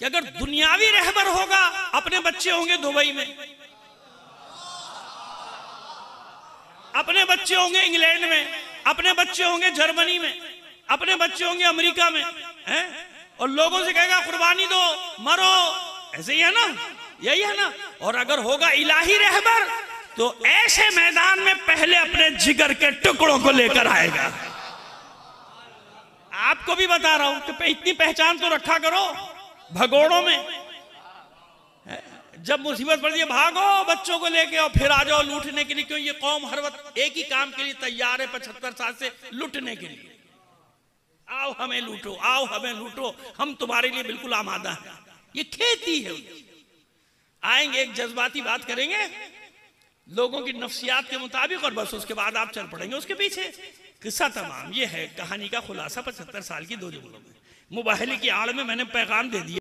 कि अगर दुनियावी रहबर होगा, अपने बच्चे होंगे दुबई में। अपने बच्चे होंगे इंग्लैंड में, अपने बच्चे होंगे जर्मनी में, अपने बच्चे होंगे अमेरिका में, हैं? और लोगों से कहेगा, कुर्बानी दो, मरो। ऐसे ही है ना? यही है ना? और अगर होगा इलाही रहबर तो ऐसे मैदान में पहले अपने जिगर के टुकड़ों को लेकर आएगा। आपको भी बता रहा हूँ कि इतनी पहचान तो रखा करो। भगोड़ों में। जब मुसीबत पड़ती है, भागो बच्चों को लेके और फिर आ जाओ लूटने के लिए, क्यों? ये कौम हर वक्त एक ही काम के लिए तैयार है पचहत्तर साल से लूटने के लिए। आओ हमें लूटो, आओ हमें लूटो, हम तुम्हारे लिए बिल्कुल आमादा हैं। ये खेती है। आएँगे, एक जज्बाती बात करेंगे, लोगों की नफ्सियात के मुताबिक, और बस उसके बाद आप चल पड़ेंगे उसके पीछे। किस्सा तमाम, ये है, कहानी का खुलासा पचहत्तर साल की दो जुमलों में। मुबाहले की आड़ में मैंने पैगाम दे दिया।